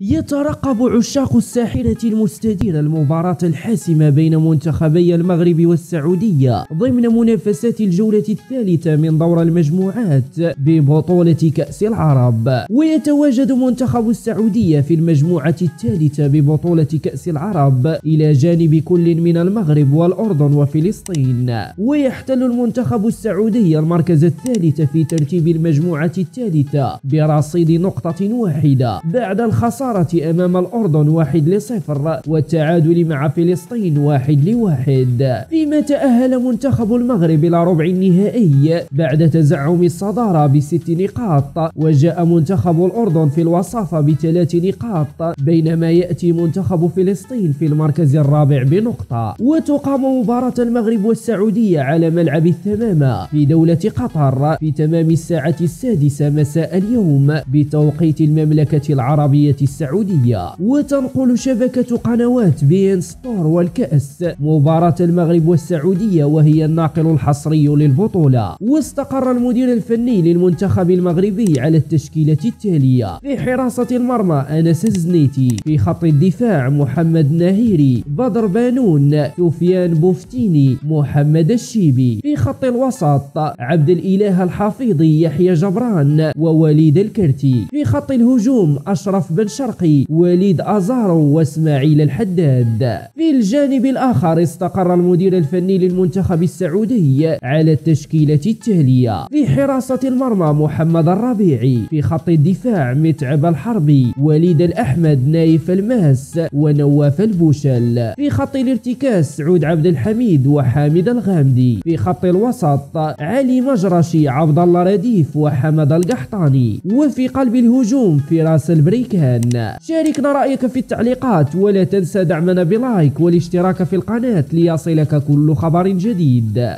يترقب عشاق الساحرة المستديرة المباراة الحاسمة بين منتخبي المغرب والسعودية ضمن منافسات الجولة الثالثة من دور المجموعات ببطولة كأس العرب. ويتواجد منتخب السعودية في المجموعة الثالثة ببطولة كأس العرب إلى جانب كل من المغرب والأردن وفلسطين. ويحتل المنتخب السعودي المركز الثالث في ترتيب المجموعة الثالثة برصيد نقطة واحدة بعد الخسارة الخسارة أمام الأردن واحد لصفر والتعادل مع فلسطين واحد لواحد. فيما تأهل منتخب المغرب إلى ربع النهائي بعد تزعم الصدارة بست نقاط وجاء منتخب الأردن في الوصافة بثلاث نقاط بينما يأتي منتخب فلسطين في المركز الرابع بنقطة. وتقام مباراة المغرب والسعودية على ملعب الثمامة في دولة قطر في تمام الساعة السادسة مساء اليوم بتوقيت المملكة العربية السعودية. السعودية. وتنقل شبكة قنوات beIN Sports والكأس. مباراة المغرب والسعودية وهي الناقل الحصري للبطولة. واستقر المدير الفني للمنتخب المغربي على التشكيلة التالية. في حراسة المرمى أنس الزنيتي في خط الدفاع محمد ناهيري بدر بانون سفيان بوفتيني محمد الشيبي. في خط الوسط عبد الإله الحافظي يحيى جبران ووليد الكرتي. في خط الهجوم أشرف بن شرف. الشرقي وليد أزارو وإسماعيل الحداد. في الجانب الآخر استقر المدير الفني للمنتخب السعودي على التشكيلة التالية في حراسة المرمى محمد الربيعي في خط الدفاع متعب الحربي وليد الأحمد نايف الماس ونواف البوشل في خط الارتكاز سعود عبد الحميد وحامد الغامدي في خط الوسط علي مجرشي عبد الله رديف وحمد القحطاني وفي قلب الهجوم فراس البريكان. شاركنا رأيك في التعليقات ولا تنسى دعمنا بلايك والاشتراك في القناة ليصلك كل خبر جديد.